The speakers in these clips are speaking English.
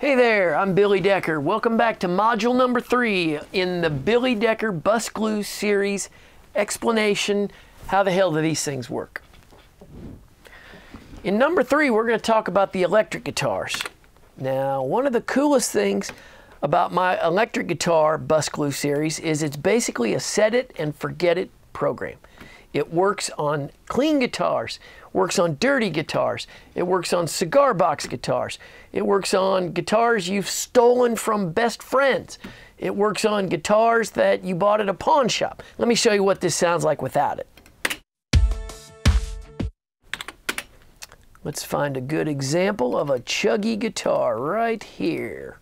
Hey there, I'm Billy Decker. Welcome back to module number three in the Billy Decker Bus Glue series explanation. How the hell do these things work? In number three, we're going to talk about the electric guitars. Now, one of the coolest things about my electric guitar bus glue series is it's basically a set it and forget it program. It works on clean guitars, works on dirty guitars, it works on cigar box guitars, it works on guitars you've stolen from best friends, it works on guitars that you bought at a pawn shop. Let me show you what this sounds like without it. Let's find a good example of a chuggy guitar right here.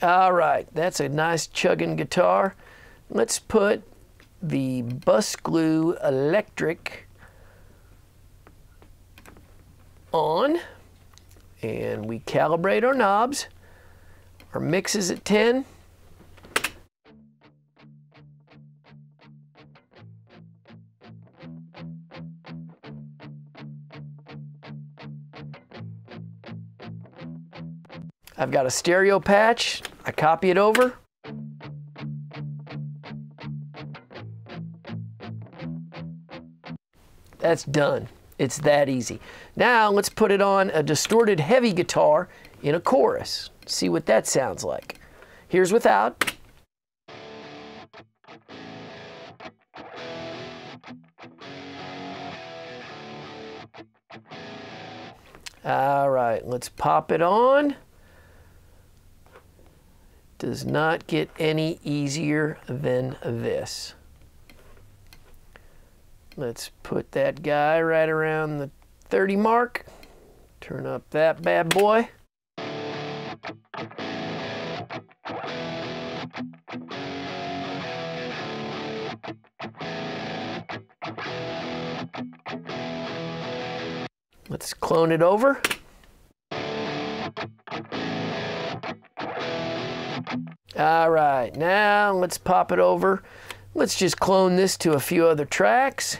All right, that's a nice chugging guitar. Let's put the bus glue electric on and we calibrate our knobs. Our mix is at 10. I've got a stereo patch. I copy it over. That's done. It's that easy. Now let's put it on a distorted heavy guitar in a chorus. See what that sounds like. Here's without. All right, let's pop it on does not get any easier than this. Let's put that guy right around the 30 mark. Turn up that bad boy. Let's clone it over. All right, now let's pop it over. Let's just clone this to a few other tracks.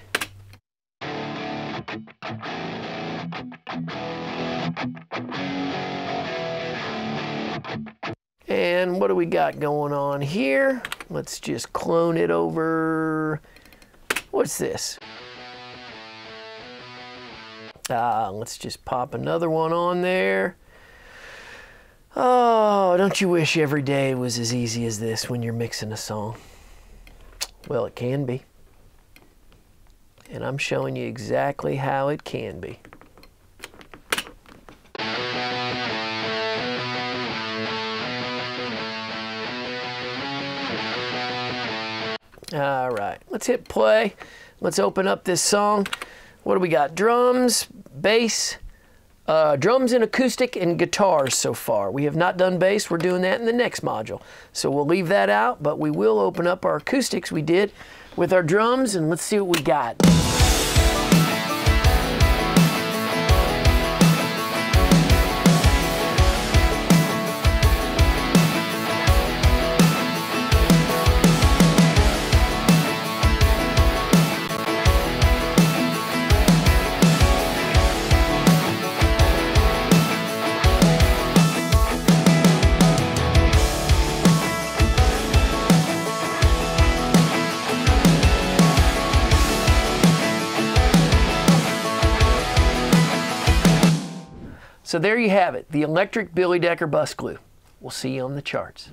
And what do we got going on here? Let's just clone it over. What's this? Ah, let's just pop another one on there. Oh, don't you wish every day was as easy as this when you're mixing a song? Well, it can be. And I'm showing you exactly how it can be. All right, let's hit play. Let's open up this song. What do we got? Drums, bass, uh, drums and acoustic and guitars so far. We have not done bass. We're doing that in the next module. So we'll leave that out, but we will open up our acoustics we did with our drums and let's see what we got. So there you have it, the electric Billy Decker bus glue. We'll see you on the charts.